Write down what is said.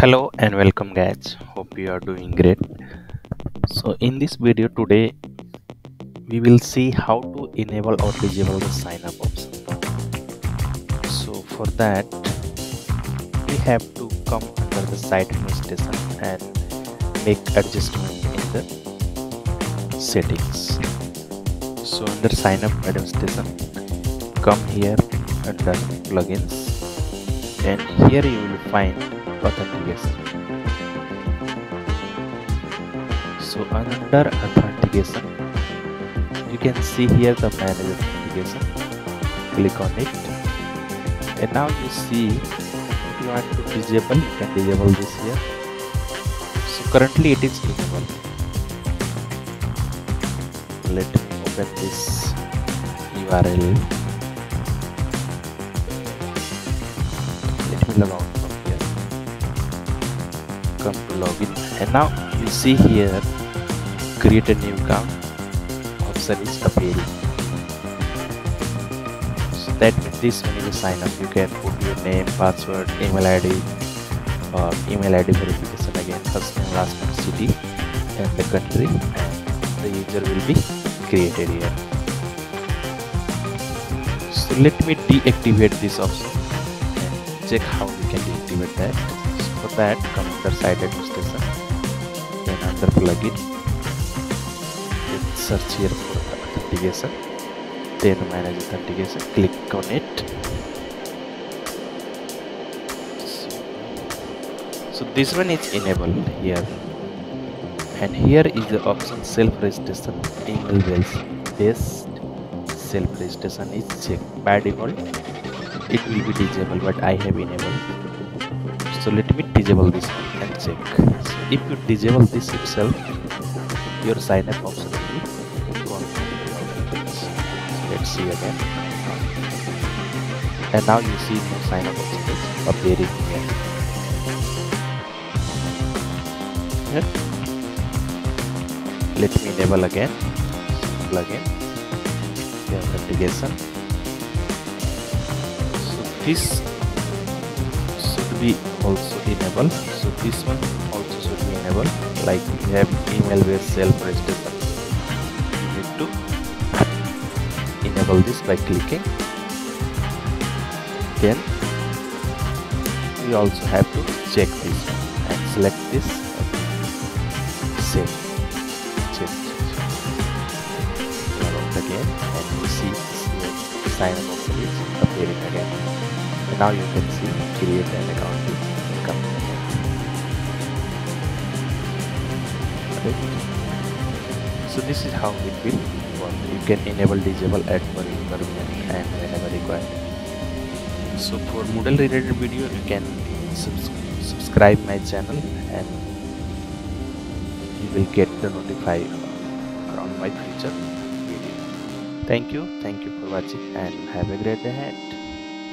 hello and welcome guys. Hope you are doing great. So in this video today we will see how to enable or disable the sign up option. So for that we have to come under the site administration and make adjustment in the settings. So under sign up administration come here under plugins. And here you will find authentication so under authentication you can see here the manage authentication click on it. And now you see if you want to disable. You can disable this here. So currently it is enabled let me open this url let me log out from here come to login. And now you see here create a new account. Option is appearing so that means this when you sign up you can put your name password email id or email id verification again first name last name city and the country and the user will be created here. So let me deactivate this option and check how we can deactivate that for that come under site administration then under plugin. Then search here for authentication. Then manage authentication. Click on it. So, this one is enabled here. And here is the option self registration email bells based self registration is checked by default. It will be disabled but i have enabled so let me disable this and check. So if you disable this itself your sign up option will be gone. So let's see again. And now you see no sign up option appearing here. Here. let me enable again. Plugin the authentication so this should be also enabled so this one also should be enabled. Like you have email based self registration you need to enable this by clicking. Then you also have to check this and select this. Save. Check out again and you see your uh, sign up option is appearing again. And now you can see create an account right so this is how it will work you can enable disable at per convenience and whenever required so for Moodle related video you can subs subscribe my channel and you will get the notify around my future video thank you thank you for watching and have a great day ahead